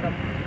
from